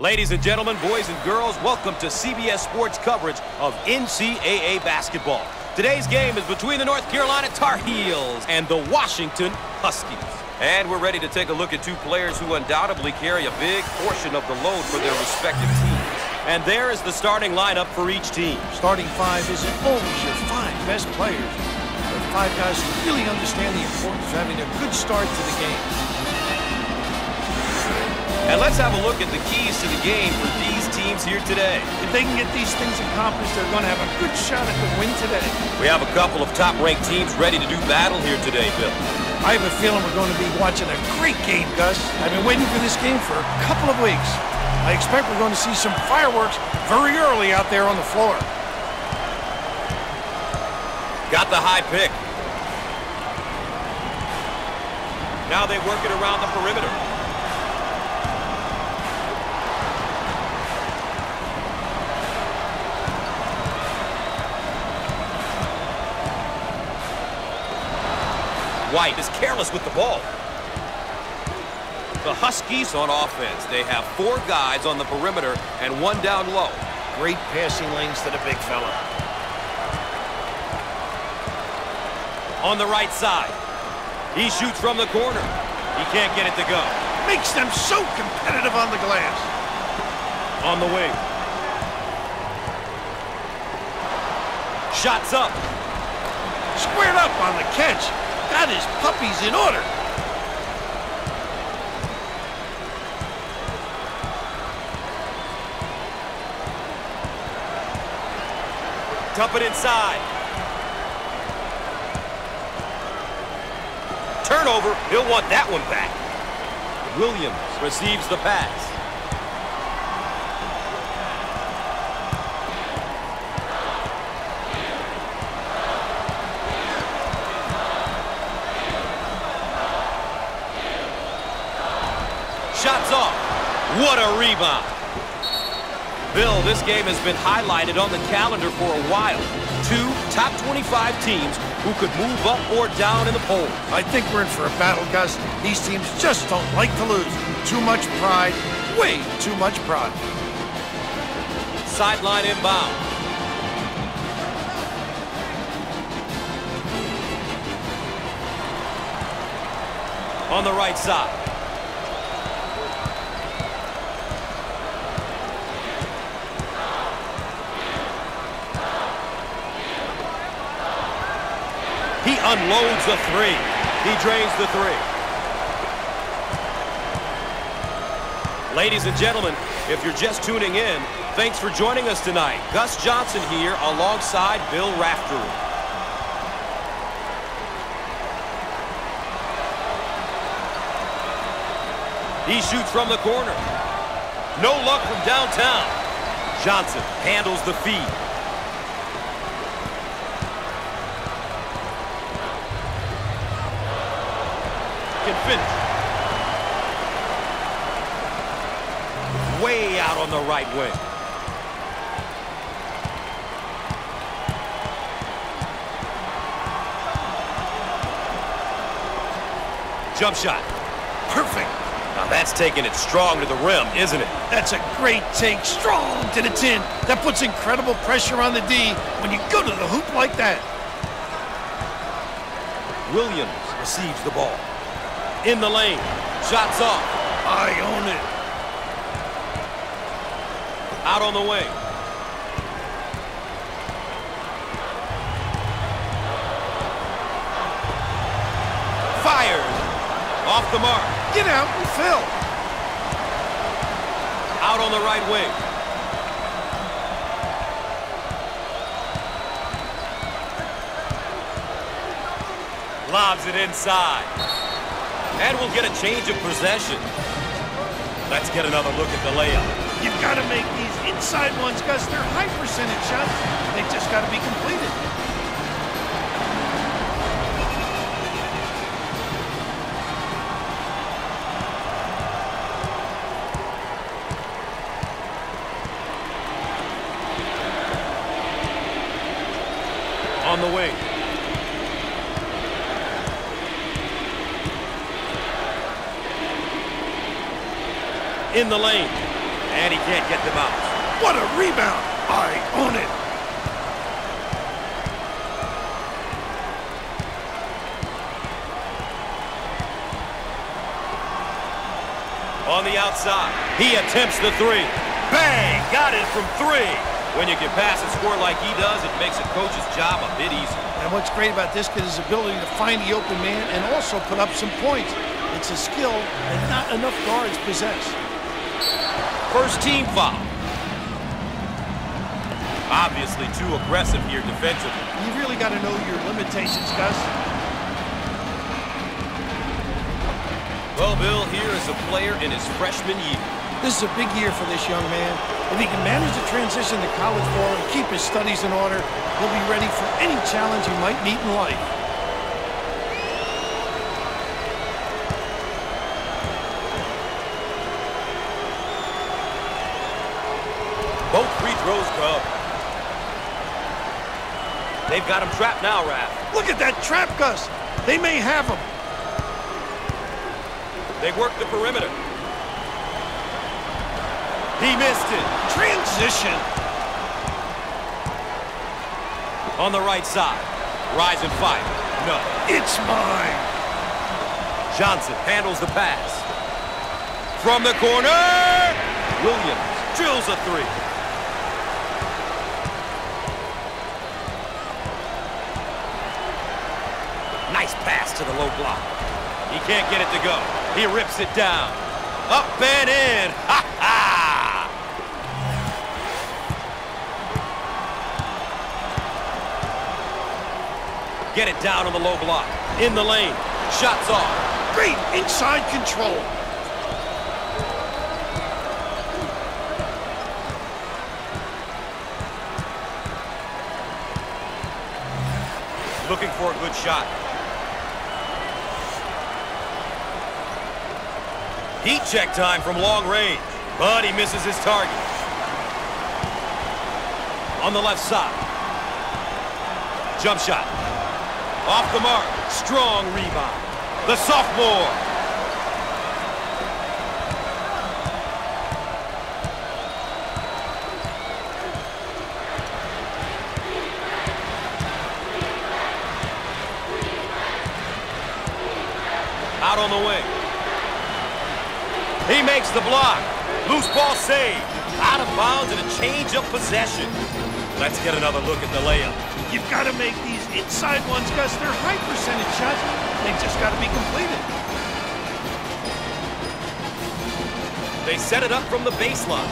Ladies and gentlemen, boys and girls, welcome to CBS Sports coverage of NCAA basketball. Today's game is between the North Carolina Tar Heels and the Washington Huskies. And we're ready to take a look at two players who undoubtedly carry a big portion of the load for their respective teams. And there is the starting lineup for each team. Starting five isn't always your five best players. But five guys who really understand the importance of having a good start to the game. And let's have a look at the keys to the game for these teams here today. If they can get these things accomplished, they're going to have a good shot at the win today. We have a couple of top-ranked teams ready to do battle here today, Bill. I have a feeling we're going to be watching a great game, Gus. I've been waiting for this game for a couple of weeks. I expect we're going to see some fireworks very early out there on the floor. Got the high pick. Now they work it around the perimeter. White is careless with the ball. The Huskies on offense. They have four guys on the perimeter and one down low. Great passing lanes to the big fella. On the right side. He shoots from the corner. He can't get it to go. Makes them so competitive on the glass. On the wing. Shots up. Squared up on the catch. Got his puppies in order. Dump it inside. Turnover. He'll want that one back. Williams receives the pass. Shots off. What a rebound. Bill, this game has been highlighted on the calendar for a while. Two top 25 teams who could move up or down in the polls. I think we're in for a battle, Gus. These teams just don't like to lose. Too much pride. Way too much pride. Sideline inbound. On the right side. Unloads the three. He drains the three. Ladies and gentlemen, if you're just tuning in, thanks for joining us tonight. Gus Johnson here alongside Bill Raftery. He shoots from the corner. No luck from downtown. Johnson handles the feed. Finish. Way out on the right wing. Jump shot. Perfect. Now that's taking it strong to the rim, isn't it? That's a great take. Strong to the tin. That puts incredible pressure on the D when you go to the hoop like that. Williams receives the ball. In the lane. Shots off. I own it. Out on the wing. Fires. Off the mark. Get out and fill. Out on the right wing. Lobs it inside. And we'll get a change of possession. Let's get another look at the layup. You've got to make these inside ones, Gus. They're high percentage shots. They just got to be completed. On the wing. In the lane. And he can't get them out. What a rebound. I own it. On the outside, he attempts the three. Bang! Got it from three. When you can pass and score like he does, it makes a coach's job a bit easier. And what's great about this kid is his ability to find the open man and also put up some points. It's a skill that not enough guards possess. First team foul. Obviously too aggressive here defensively. You really got to know your limitations, Gus. Well, Bill, here is a player in his freshman year. This is a big year for this young man. If he can manage the transition to college ball and keep his studies in order, he'll be ready for any challenge he might meet in life. Both free throws go. They've got him trapped now, Raph. Look at that trap, Gus. They may have him. They work the perimeter. He missed it. Transition. On the right side. Rise and fight. No. It's mine. Johnson handles the pass. From the corner. Williams drills a three. Nice pass to the low block. He can't get it to go. He rips it down. Up and in. Ha ha! Get it down on the low block. In the lane. Shots off. Great inside control. Looking for a good shot. Heat check time from long range, but he misses his target. On the left side. Jump shot. Off the mark. Strong rebound. The sophomore. Out on the wing. Makes the block. Loose ball saved. Out of bounds and a change of possession. Let's get another look at the layup. You've got to make these inside ones, Gus. They're high percentage shots. They just got to be completed. They set it up from the baseline.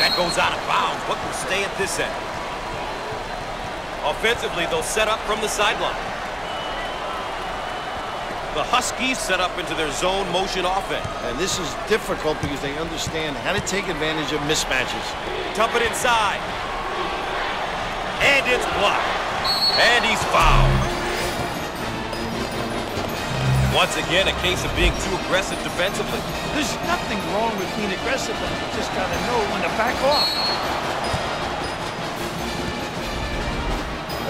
That goes out of bounds. What will stay at this end? Offensively, they'll set up from the sideline. The Huskies set up into their zone motion offense. And this is difficult because they understand how to take advantage of mismatches. Dump it inside. And it's blocked. And he's fouled. Once again, a case of being too aggressive defensively. There's nothing wrong with being aggressive, but you just got to know when to back off.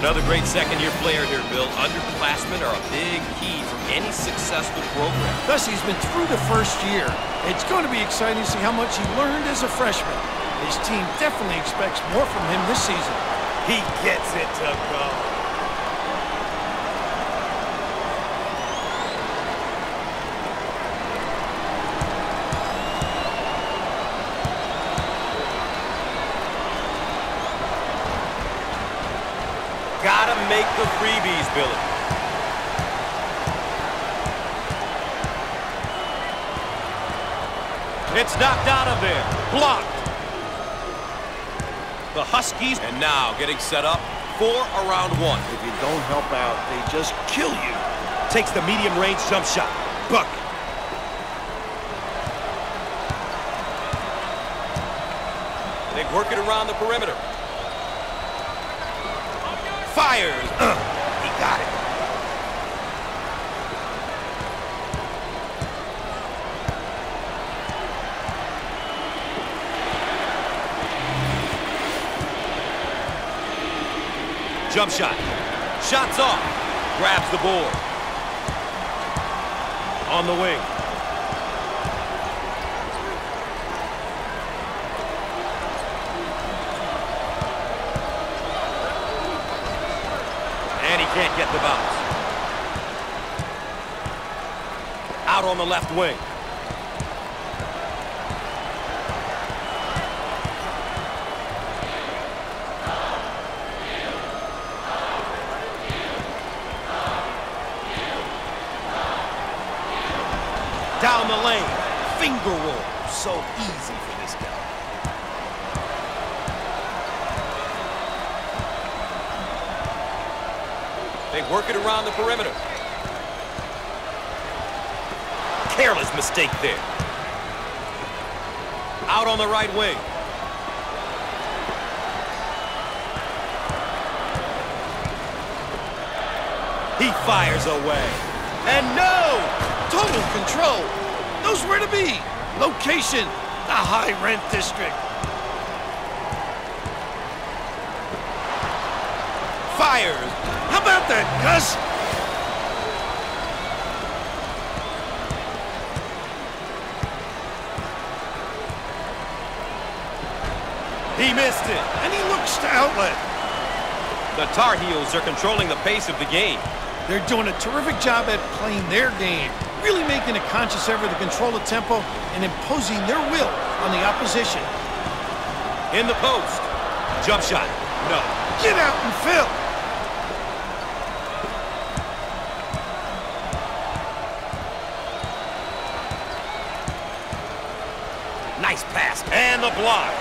Another great second-year player here, Bill. Underclassmen are a big key for any successful program. Thus, he's been through the first year. It's going to be exciting to see how much he learned as a freshman. His team definitely expects more from him this season. He gets it to go. The freebies, Billy. It's knocked out of there. Blocked. The Huskies, and now getting set up for a round one. If you don't help out, they just kill you. Takes the medium range jump shot. Buck. They work it around the perimeter. Fires. Uh, he got it. Jump shot. Shots off. Grabs the board. on the wing. And he can't get the bounce. Out on the left wing. Down the lane. Finger roll. So easy for this guy. They work it around the perimeter. Careless mistake there. Out on the right wing. He fires away. And no! Total control. Knows where to be. Location, the high rent district. Fires. How about that, Gus? He missed it. And he looks to outlet. The Tar Heels are controlling the pace of the game. They're doing a terrific job at playing their game, really making a conscious effort to control the tempo and imposing their will on the opposition. In the post. Jump shot. No. Get out and fill. Nice pass. And the block.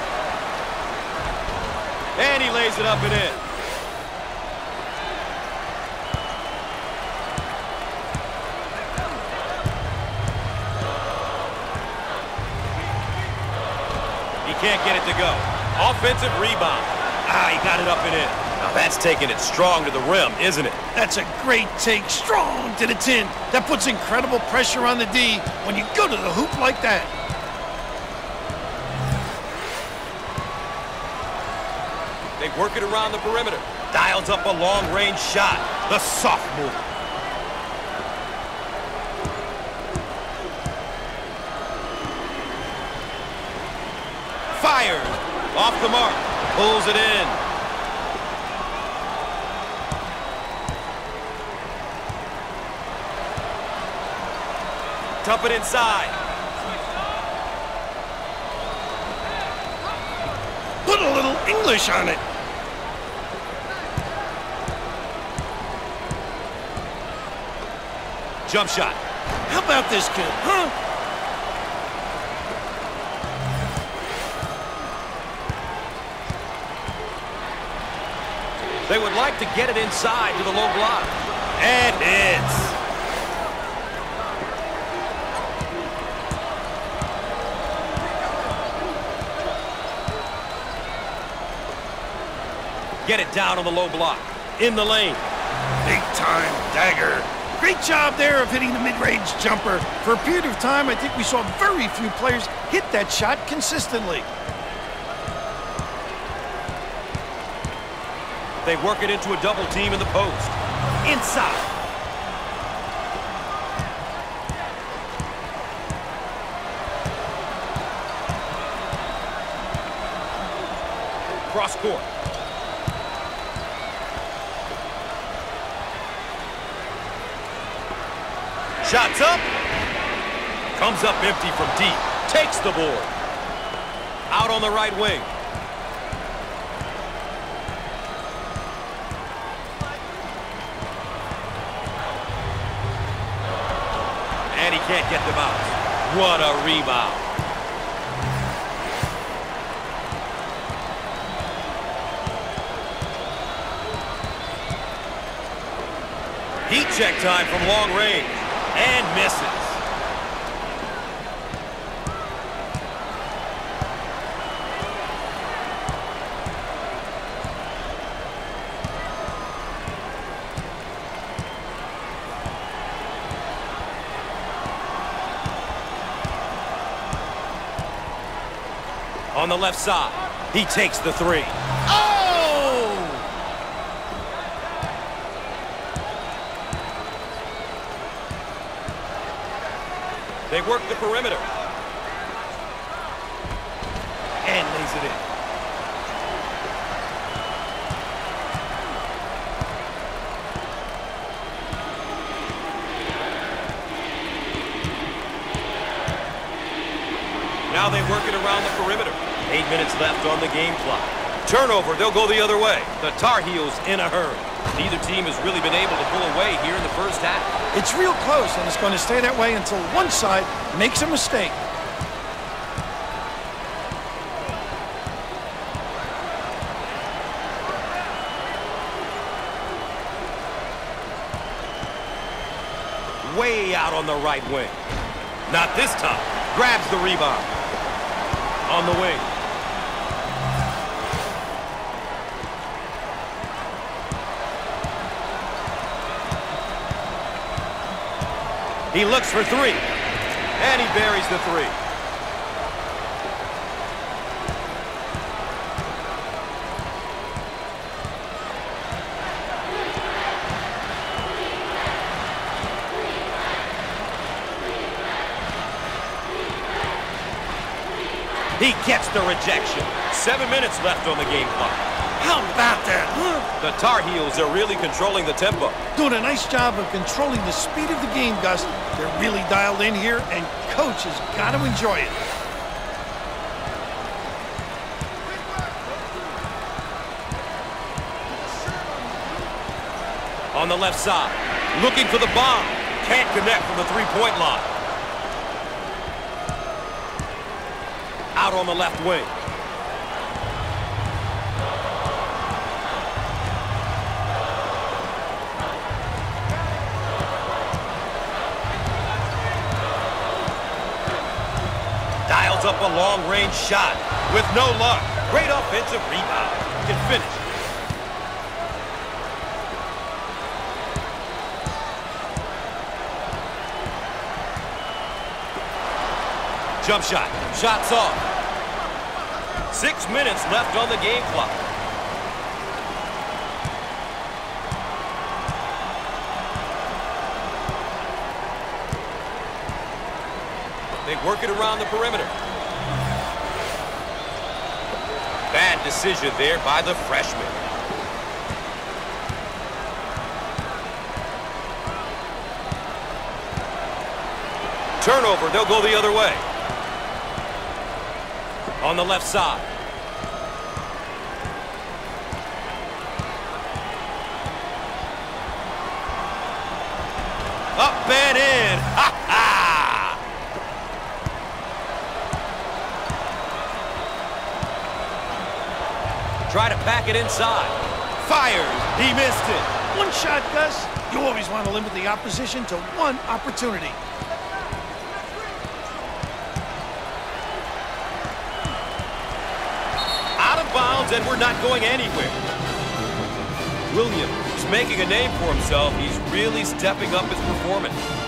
And he lays it up and in. Can't get it to go. Offensive rebound. Ah, he got it up and in. Now that's taking it strong to the rim, isn't it? That's a great take, strong to the tin. That puts incredible pressure on the D when you go to the hoop like that. They work it around the perimeter. Dials up a long-range shot. The sophomore. Fires. Off the mark. Pulls it in. Dump it inside. Put a little English on it. Jump shot. How about this kid, huh? They would like to get it inside to the low block. And it's... Get it down on the low block. In the lane. Big time dagger. Great job there of hitting the mid-range jumper. For a period of time, I think we saw very few players hit that shot consistently. They work it into a double team in the post. Inside. Cross court. Shots up. Comes up empty from deep. Takes the board. Out on the right wing. Can't get the bounce. What a rebound. Heat check time from long range. And misses. On the left side, he takes the three. Oh! They work the perimeter. And lays it in. Now they work it around the perimeter. Eight minutes left on the game clock. Turnover, they'll go the other way. The Tar Heels in a hurry. Neither team has really been able to pull away here in the first half. It's real close, and it's going to stay that way until one side makes a mistake. Way out on the right wing. Not this time. Grabs the rebound. On the wing. He looks for three. And he buries the three. He gets the rejection. Seven minutes left on the game clock. How about that, huh? The Tar Heels are really controlling the tempo. Doing a nice job of controlling the speed of the game, Gus. They're really dialed in here, and Coach has got to enjoy it. On the left side. Looking for the bomb. Can't connect from the three-point line. Out on the left wing. Up a long-range shot with no luck. Great offensive rebound. Can finish. Jump shot. Shots off. Six minutes left on the game clock. They work it around the perimeter. Bad decision there by the freshman. Turnover, they'll go the other way. On the left side. Up and in. Ha ha! Try to pack it inside. Fires. He missed it. One shot, Gus. You always want to limit the opposition to one opportunity. Out of bounds, and we're not going anywhere. Williams is making a name for himself. He's really stepping up his performance.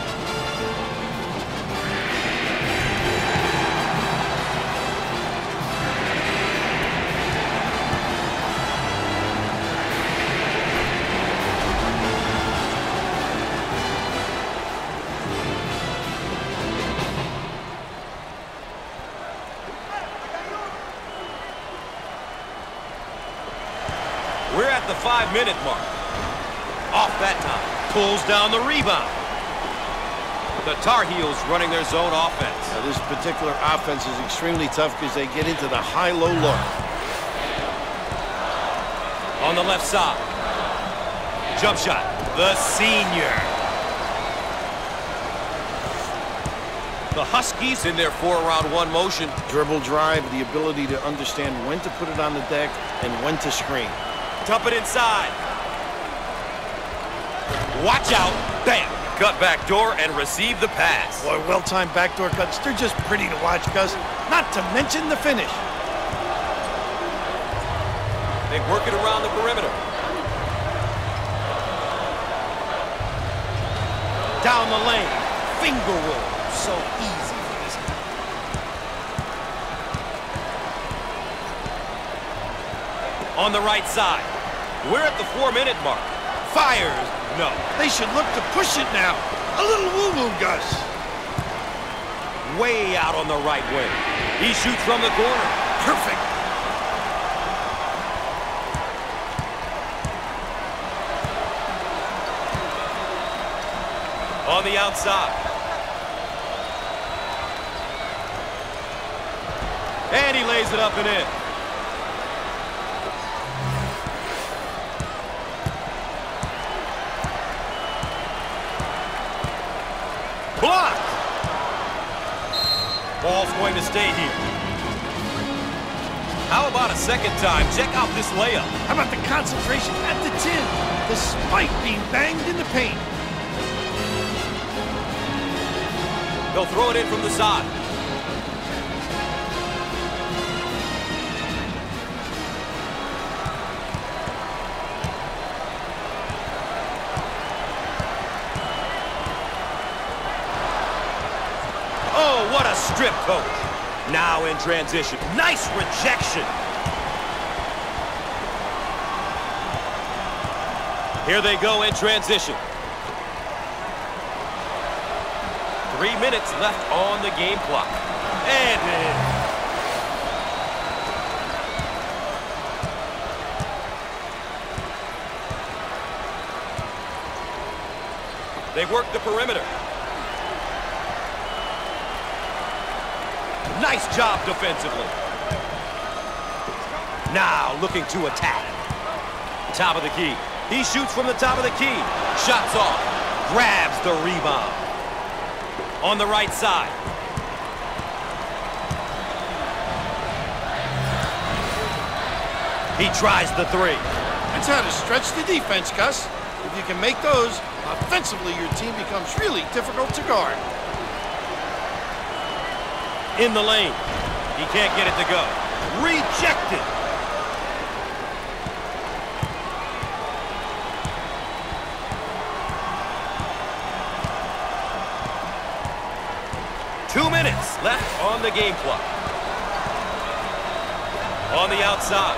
Five-minute mark. Off that time. Pulls down the rebound. The Tar Heels running their zone offense. Now, this particular offense is extremely tough because they get into the high-low look. On the left side. Jump shot. The senior. The Huskies in their four-round one motion. Dribble drive, the ability to understand when to put it on the deck and when to screen. Dump it inside. Watch out. Bam. Cut back door and receive the pass. Boy, well-timed backdoor cuts. They're just pretty to watch, Gus. Not to mention the finish. They work it around the perimeter. Down the lane. Finger roll. So easy for this guy. On the right side. We're at the four-minute mark. Fires. No. They should look to push it now. A little woo-woo, Gus. way out on the right wing. He shoots from the corner. Perfect. On the outside. And he lays it up and in. Ball's going to stay here. How about a second time? Check out this layup. How about the concentration at the tin, despite being banged in the paint? They'll throw it in from the side. Oh, what a strip coach. Now in transition. Nice rejection. Here they go in transition. Three minutes left on the game clock. And. They work the perimeter. Nice job defensively. Now looking to attack. Top of the key. He shoots from the top of the key. Shots off. Grabs the rebound. On the right side. He tries the three. That's how to stretch the defense, Gus. If you can make those, offensively your team becomes really difficult to guard. In the lane. He can't get it to go. Rejected. Two minutes left on the game clock. On the outside.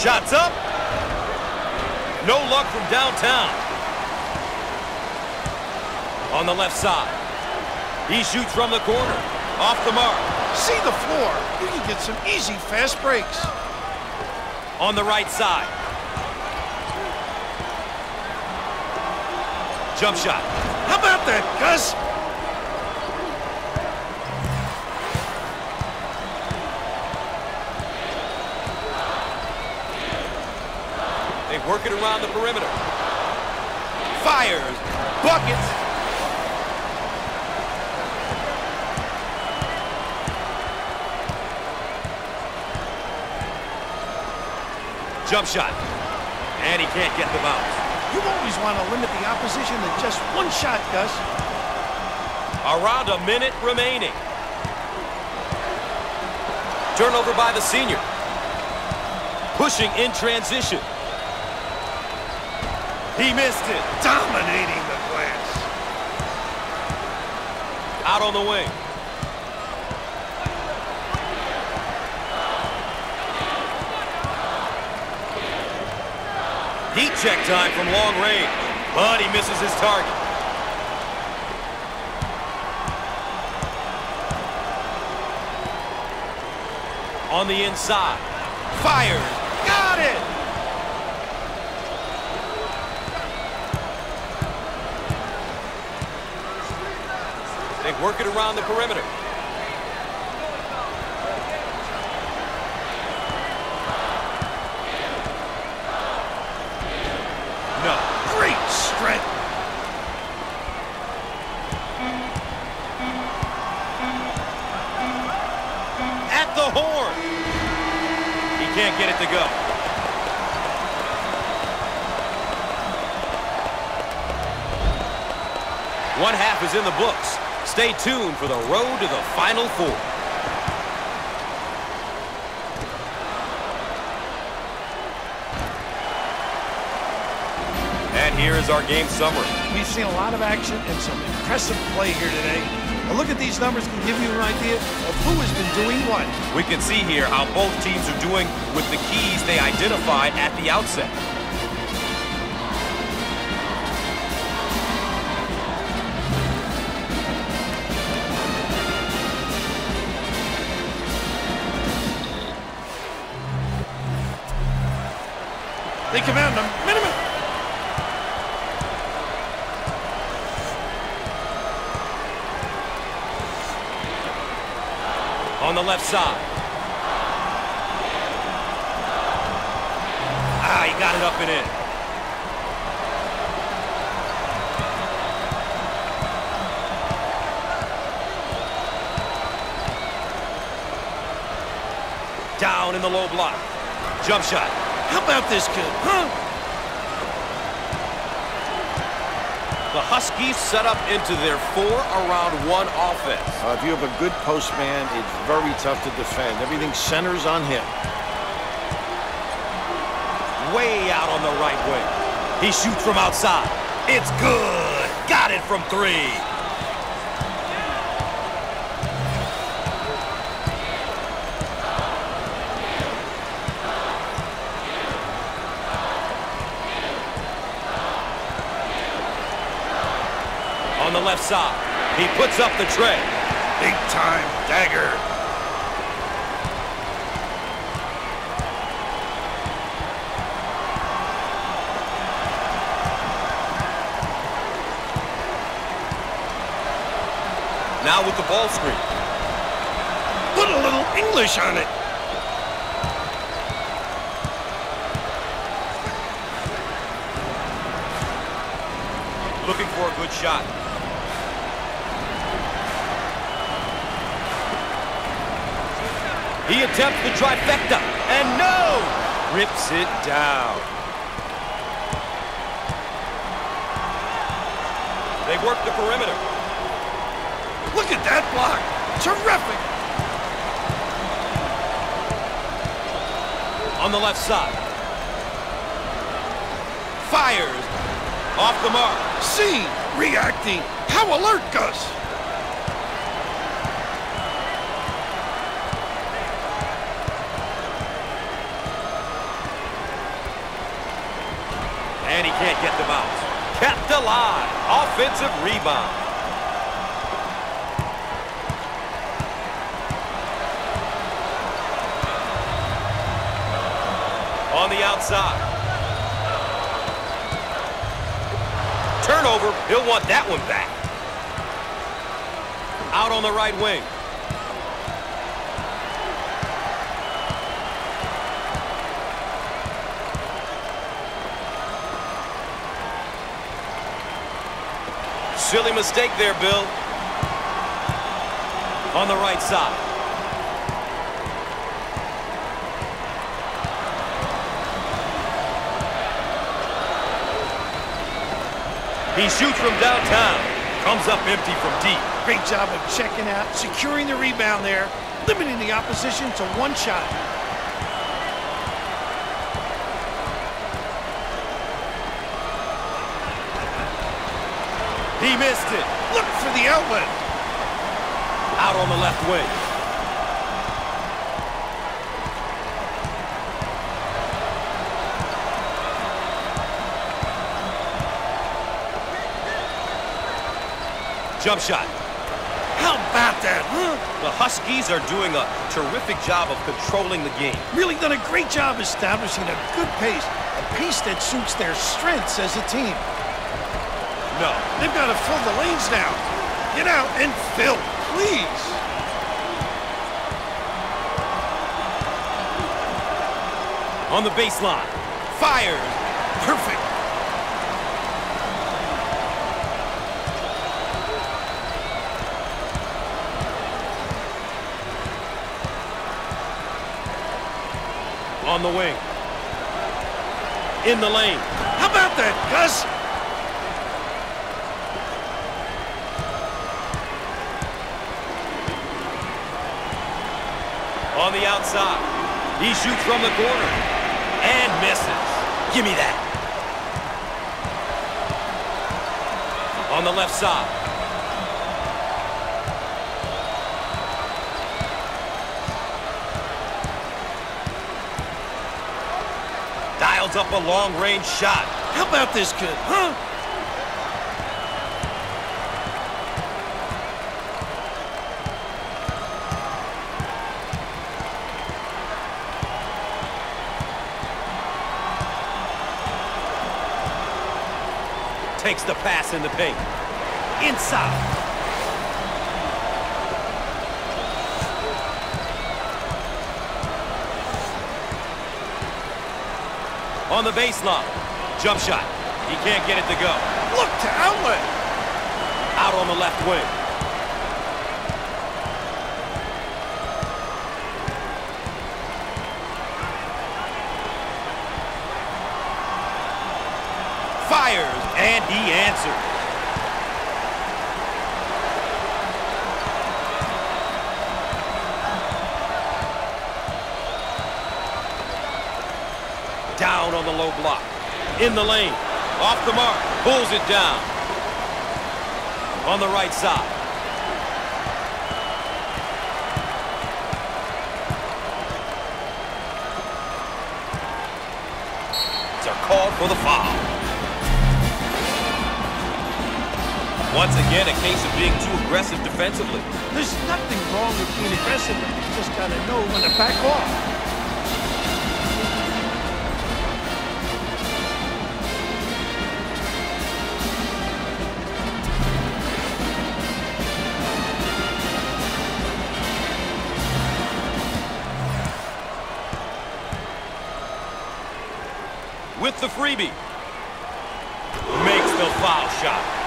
Shots up. No luck from downtown. On the left side. He shoots from the corner. Off the mark. See the floor. You can get some easy fast breaks. On the right side. Jump shot. How about that, Gus? They work it around the perimeter. Fires. Buckets. Jump shot. And he can't get the bounce. You always want to limit the opposition to just one shot, Gus. Around a minute remaining. Turnover by the senior. Pushing in transition. He missed it. Dominating the glass. Out on the wing. Heat check time from long range. But he misses his target. On the inside. Fires. Got it! They work it around the perimeter. Half is in the books. Stay tuned for the road to the Final Four. And here is our game summary. We've seen a lot of action and some impressive play here today. A look at these numbers can give you an idea of who has been doing what. We can see here how both teams are doing with the keys they identified at the outset. Side. Ah, he got it up and in. down in the low block. Jump shot. How about this kid, huh? Huskies set up into their four-around-one offense. Uh, if you have a good post man, it's very tough to defend. Everything centers on him. Way out on the right wing. He shoots from outside. It's good. Got it from three. The left side. He puts up the tray. Big time dagger. Now with the ball screen. Put a little English on it. Looking for a good shot. He attempts the trifecta, and no! Rips it down. They work the perimeter. Look at that block. Terrific. On the left side. Fires. Off the mark. See, reacting. How alert, Gus. can't get them out. Kept alive. Offensive rebound. On the outside. Turnover. He'll want that one back. Out on the right wing. Mistake there, Bill. On the right side. He shoots from downtown. Comes up empty from deep. Great job of checking out, securing the rebound there, limiting the opposition to one shot. He missed it. Look for the outlet. Out on the left wing. Jump shot. How about that, huh? The Huskies are doing a terrific job of controlling the game. Really done a great job establishing a good pace, a pace that suits their strengths as a team. No. They've got to fill the lanes now. Get out and fill, please. On the baseline. Fires. Perfect. On the wing. In the lane. How about that, Gus? on the outside. He shoots from the corner and misses. Give me that. On the left side. Dials up a long-range shot. How about this kid, huh? Takes the pass in the paint. Inside. On the baseline. Jump shot. He can't get it to go. Look to outlet. Out on the left wing. Fires, answers. Down on the low block. In the lane. Off the mark. Pulls it down. On the right side. It's a call for the foul. Once again, a case of being too aggressive defensively. There's nothing wrong with being aggressive. You just got to know when to back off. with the freebie. Makes the foul shot.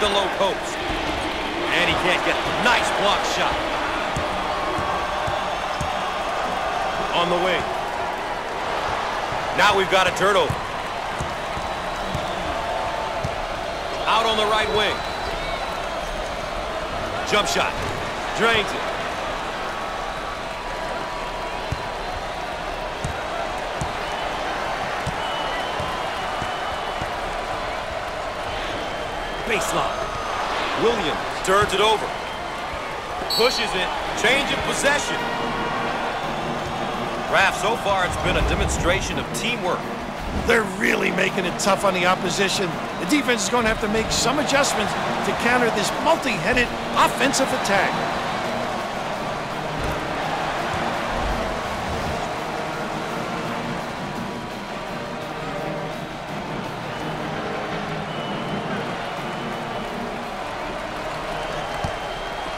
the low post. And he can't get the nice block shot. On the wing. We've got a turnover. Out on the right wing. Jump shot. Drains it. baseline. Williams turns it over. Pushes it. Change of possession. Raf, so far it's been a demonstration of teamwork. They're really making it tough on the opposition. The defense is going to have to make some adjustments to counter this multi-headed offensive attack.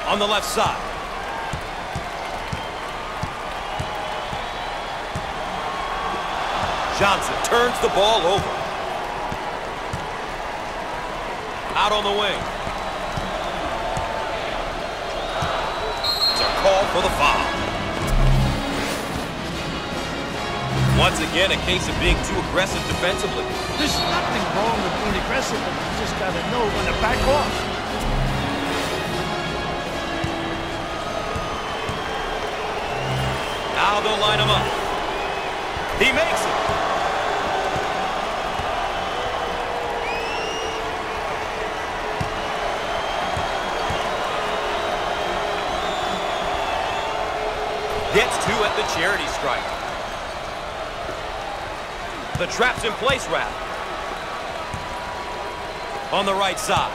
on the left side. Johnson turns the ball over. Out on the wing. It's a call for the foul. Once again, a case of being too aggressive defensively. There's nothing wrong with being aggressive, but you just got to know when to back off. Now they'll line him up. He makes it. Charity stripe. The trap's in place, Raf. On the right side.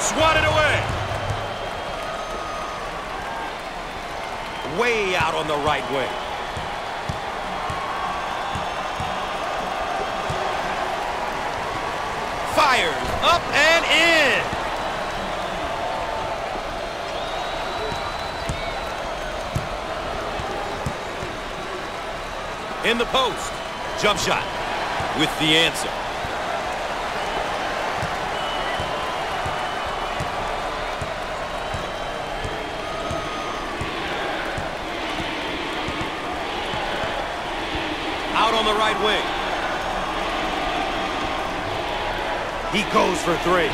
Swatted away. way out on the right wing. Fires up and in. In the post. Jump shot with the answer. Out on the right wing. He goes for three.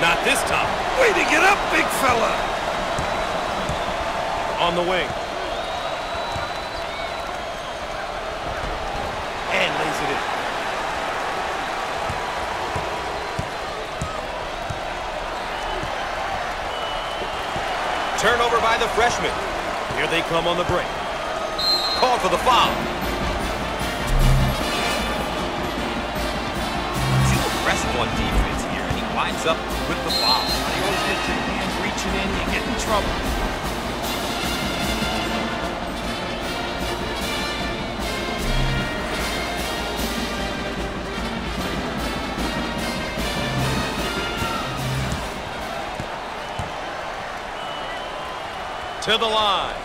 Not this time. Way to get up, big fella. On the wing. And lays it in. turnover by the freshman. Here they come on the break. Called for the foul. Too aggressive on defense here, and he winds up with the foul. You always get your hand reaching in, you get in trouble. To the line.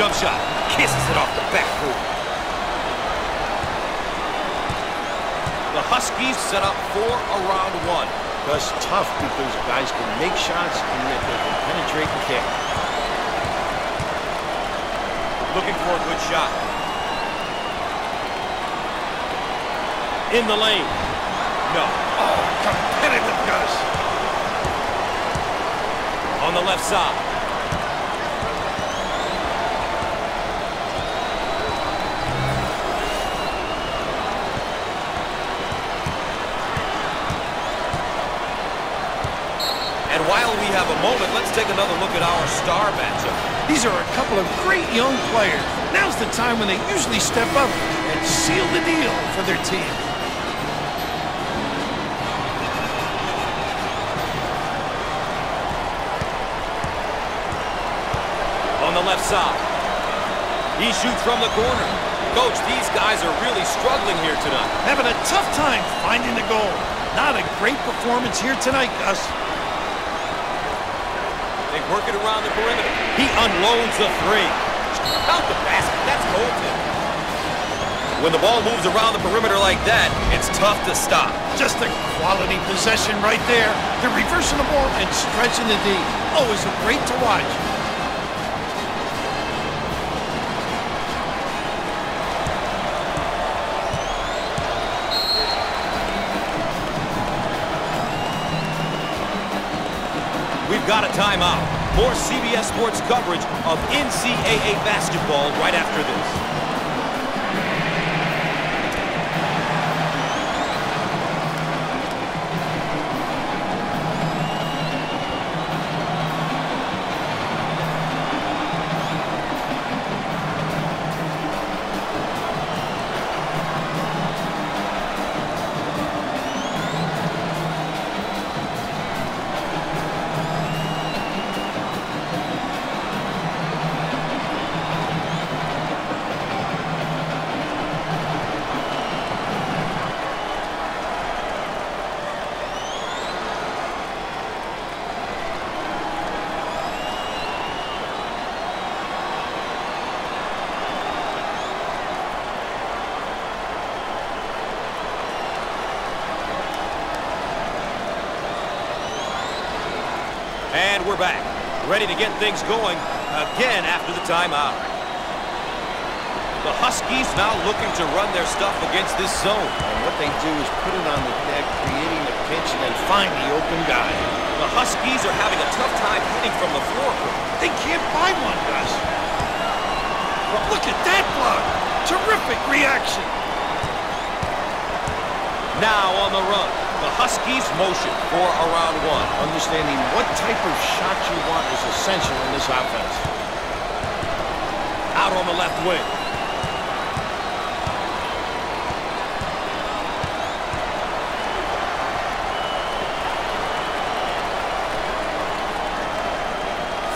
Jump shot. Kisses it off the backboard. The Huskies set up for a round one. That's tough because guys can make shots and yet they can penetrate and kick. Looking for a good shot. In the lane. No. Oh, competitive guys. On the left side. Have a moment, let's take another look at our star matchup. These are a couple of great young players. Now's the time when they usually step up and seal the deal for their team. On the left side. He shoots from the corner. Coach, these guys are really struggling here tonight. Having a tough time finding the goal. Not a great performance here tonight, Gus. They work it around the perimeter. He unloads the three. Count the basket. That's goaltending. When the ball moves around the perimeter like that, it's tough to stop. Just a quality possession right there. They're reversing the ball and stretching the D. Oh, Always great to watch. Sports coverage of NCAA basketball right after this. We're back, ready to get things going again after the timeout. The Huskies now looking to run their stuff against this zone. And what they do is put it on the deck, creating a pinch, and then find the open guy. The Huskies are having a tough time hitting from the floor. They can't buy one, Gus. Well, look at that block. Terrific reaction. Now on the run, the Huskies motion for around one. Understanding what type of shot you want is essential in this offense. Out on the left wing.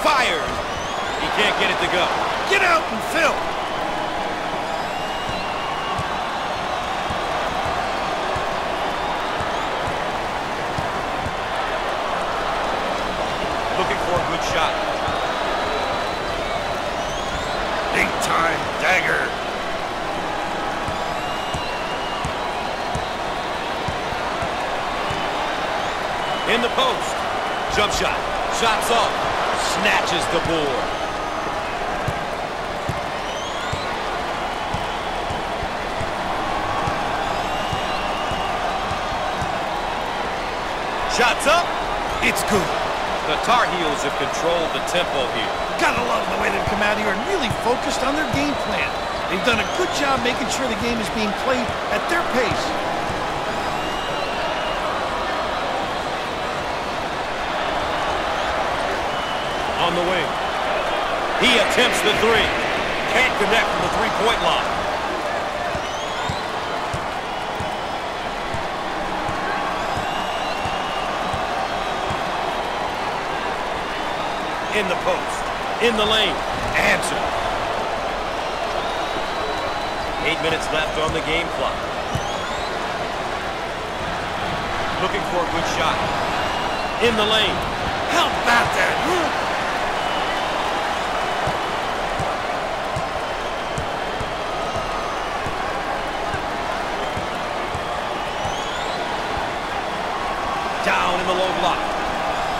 Fires. He can't get it to go. Get out and fill. Looking for a good shot. Big time dagger. In the post. Jump shot. Shots up. Snatches the board. Shots up. It's good. The Tar Heels have controlled the tempo here. Gotta love the way they've come out here and really focused on their game plan. They've done a good job making sure the game is being played at their pace. On the wing. He attempts the three. Can't connect from the three-point line. In the post. In the lane. Answer. Eight minutes left on the game clock. Looking for a good shot. In the lane. How about that? Down in the low block.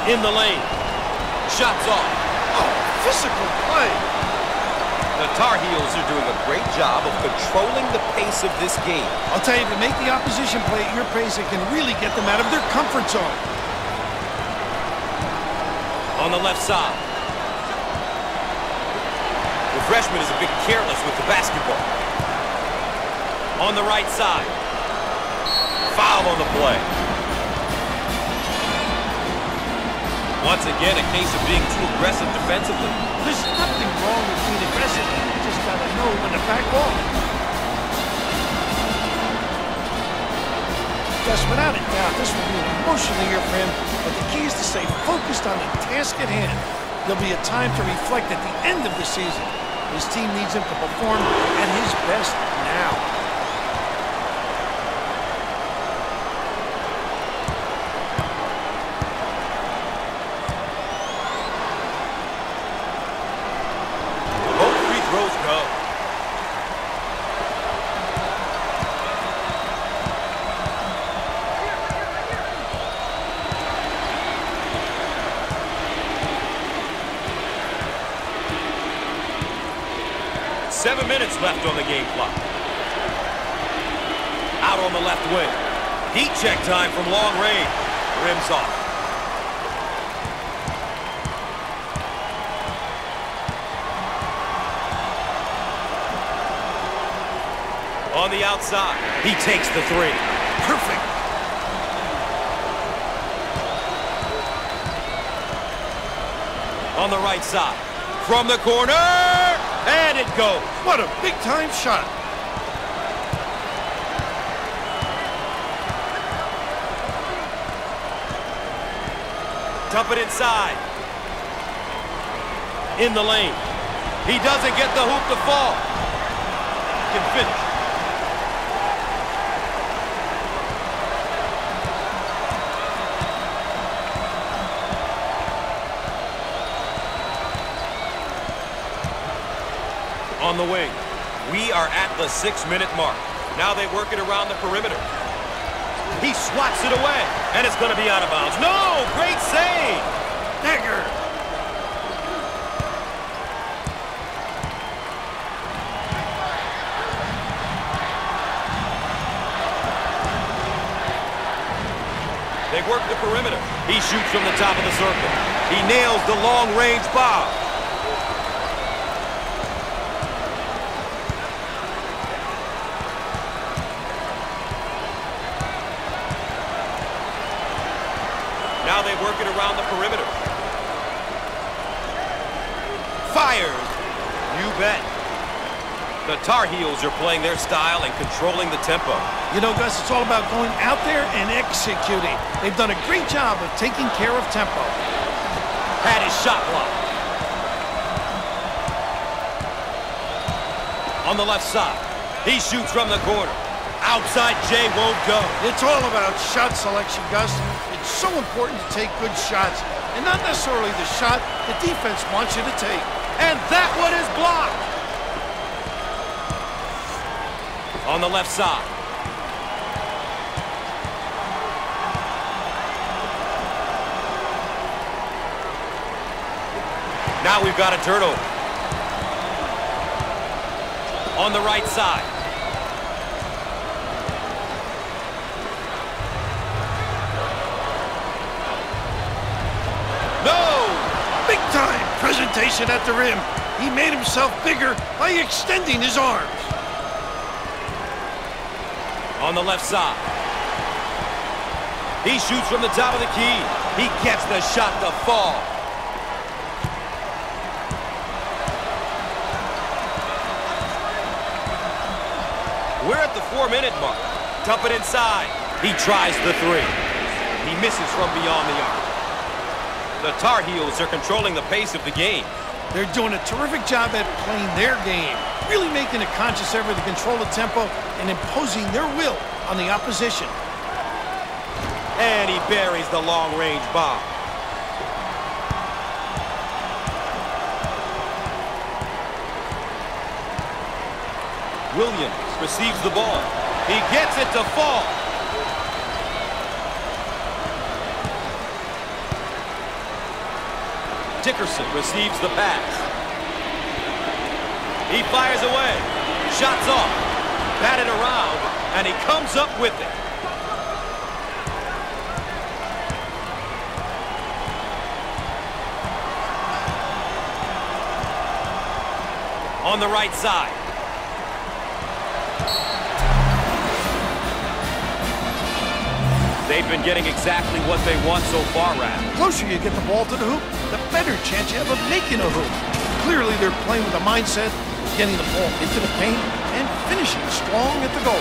In the lane. Shots off. Oh, physical play. The Tar Heels are doing a great job of controlling the pace of this game. I'll tell you, to make the opposition play at your pace, it can really get them out of their comfort zone. On the left side. The freshman is a bit careless with the basketball. On the right side. Foul on the play. Once again, a case of being too aggressive defensively. There's nothing wrong with being aggressive. You just gotta know when to back off. Yes, without a doubt, this will be an emotional year for him, but the key is to stay focused on the task at hand. There'll be a time to reflect at the end of the season. His team needs him to perform at his best now. Both free throws go. Seven minutes left on the game clock. Out on the left wing. Heat check time from long range. Rims off. On the outside. He takes the three. Perfect. On the right side. From the corner. And it goes. What a big-time shot. Dump it inside. In the lane. He doesn't get the hoop to fall. Can finish. On the wing. We are at the six-minute mark. Now they work it around the perimeter. He swats it away, and it's going to be out of bounds. No! Great save! Dagger. They work the perimeter. He shoots from the top of the circle. He nails the long-range bob. they work it around the perimeter. Fires. You bet. The Tar Heels are playing their style and controlling the tempo. You know, Gus, it's all about going out there and executing. They've done a great job of taking care of tempo. Had his shot blocked. On the left side, he shoots from the corner. Outside Jay won't go. It's all about shot selection, Gus. It's so important to take good shots, and not necessarily the shot the defense wants you to take. And that one is blocked. On the left side. Now we've got a turnover. On the right side. No! Big time presentation at the rim. He made himself bigger by extending his arms. On the left side. He shoots from the top of the key. He gets the shot to fall. We're at the four-minute mark. Dump it inside. He tries the three. He misses from beyond the arc. The Tar Heels are controlling the pace of the game. They're doing a terrific job at playing their game, really making a conscious effort to control the tempo and imposing their will on the opposition. And he buries the long-range bomb. Williams receives the ball. He gets it to fall. Dickerson receives the pass. He fires away. Shots off. Batted around, and he comes up with it. On the right side. They've been getting exactly what they want so far, Raph. The closer you get the ball to the hoop, the better chance you have of making a hoop. Clearly, they're playing with a mindset getting the ball into the paint and finishing strong at the goal.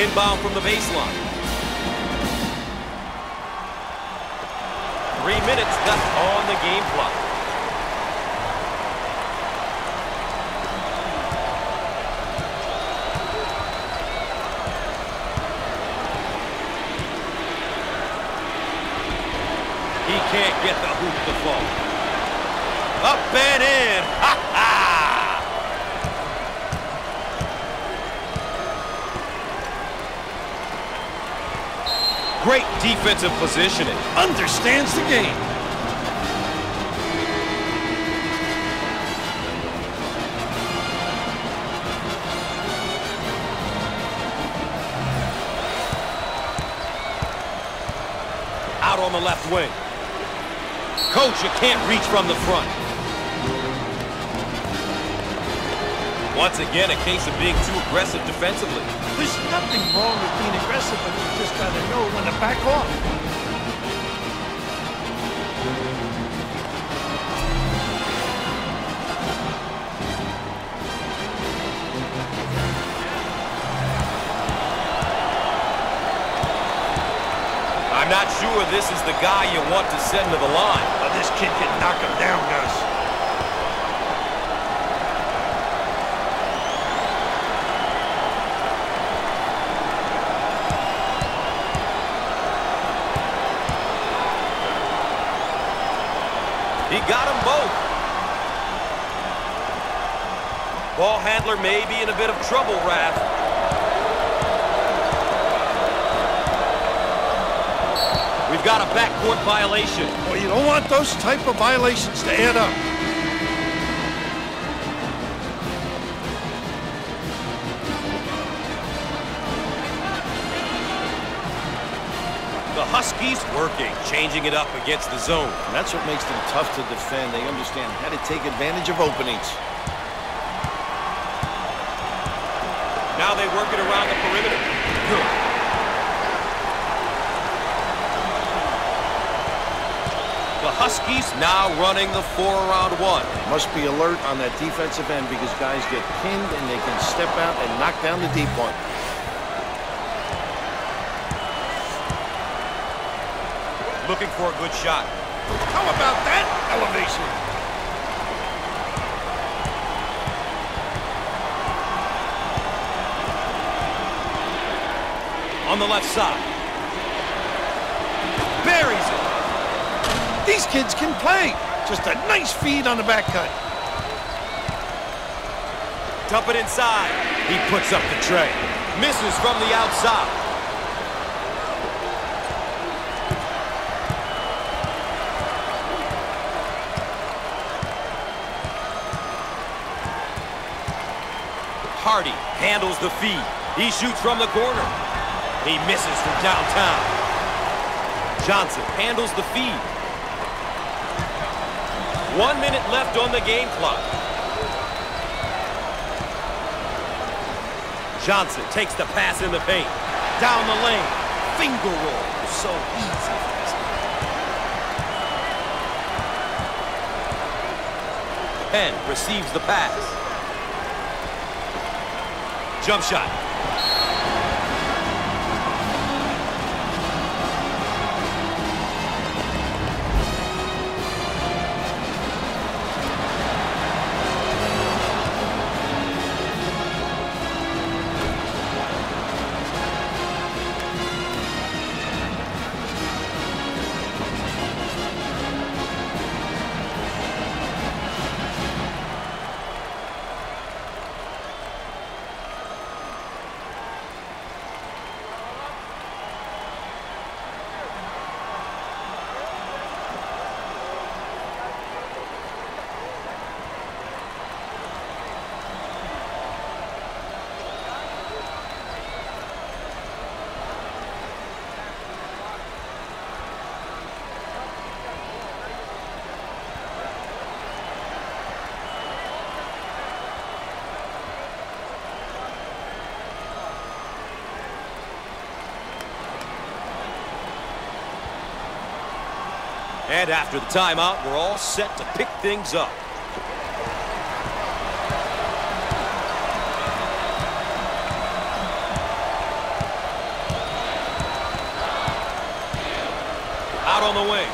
Inbound from the baseline. Three minutes left on the game clock. Can't get the hoop to fall. Up and in. Ha ha! Great defensive positioning. Understands the game. Out on the left wing. Coach, you can't reach from the front. Once again, a case of being too aggressive defensively. There's nothing wrong with being aggressive, but you just got to know when to back off. I'm not sure this is the guy you want to send to the line. Kid can knock him down, Gus. He got them both. Ball handler may be in a bit of trouble, Raph. We've got a backcourt violation. Well, you don't want those type of violations to add up. The Huskies working, changing it up against the zone. And that's what makes them tough to defend. They understand how to take advantage of openings. Now they work it around the perimeter. Good. Huskies now running the four-around one. Must be alert on that defensive end because guys get pinned and they can step out and knock down the deep one. Looking for a good shot. How about that elevation? On the left side. Buries it. These kids can play. Just a nice feed on the back cut. Dump it inside. He puts up the trey. Misses from the outside. Hardy handles the feed. He shoots from the corner. He misses from downtown. Johnson handles the feed. One minute left on the game clock. Johnson takes the pass in the paint. Down the lane. Finger roll. So easy. Penn receives the pass. Jump shot. After the timeout, we're all set to pick things up. Out on the wing.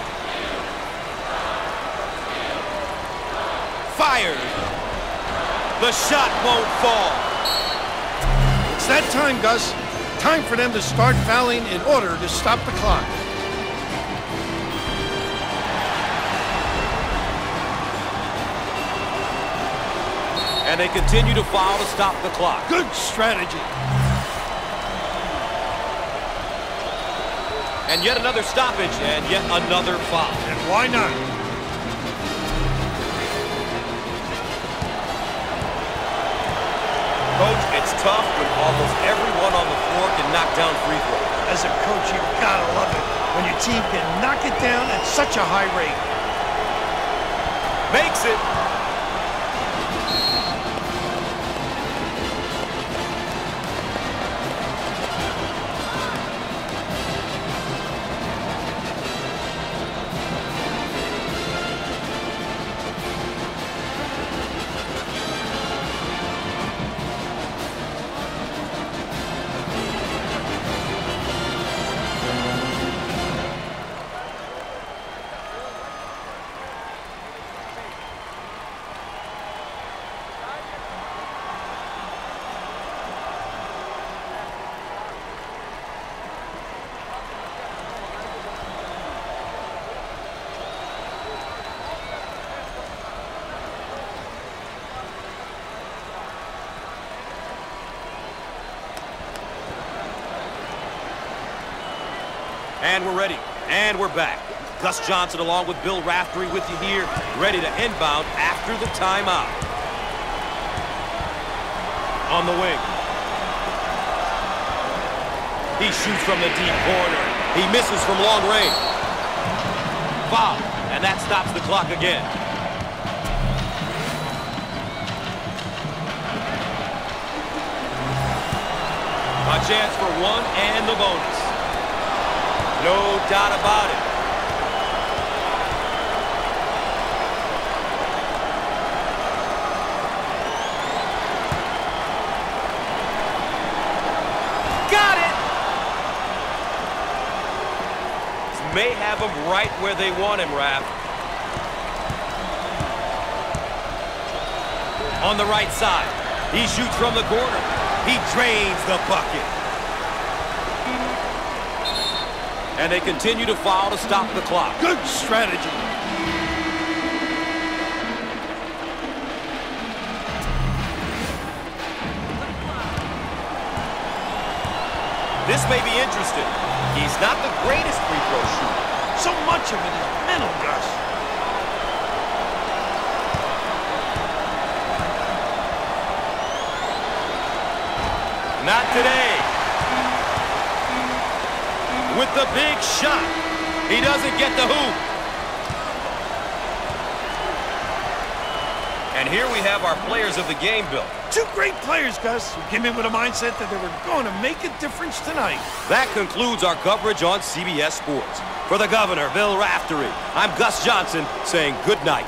Fired. The shot won't fall. It's that time, Gus. Time for them to start fouling in order to stop the clock. And they continue to foul to stop the clock. Good strategy. And yet another stoppage and yet another foul. And why not? Coach, it's tough when almost everyone on the floor can knock down free throws. As a coach, you gotta love it when your team can knock it down at such a high rate. Makes it. Gus Johnson along with Bill Raftery with you here, ready to inbound after the timeout. On the wing. He shoots from the deep corner. He misses from long range. Foul. And that stops the clock again. A chance for one and the bonus. No doubt about it. Got it! May have him right where they want him, Raph. On the right side. He shoots from the corner. He drains the bucket. And they continue to foul to stop the clock. Good strategy. This may be interesting. He's not the greatest free throw shooter. So much of it is mental, Gus. Not today. With the big shot. He doesn't get the hoop. And here we have our players of the game, Bill. Two great players, Gus, who came in with a mindset that they were going to make a difference tonight. That concludes our coverage on CBS Sports. For the governor, Bill Raftery, I'm Gus Johnson saying good night.